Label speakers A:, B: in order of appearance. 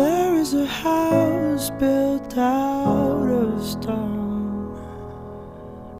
A: There is a house built out of stars.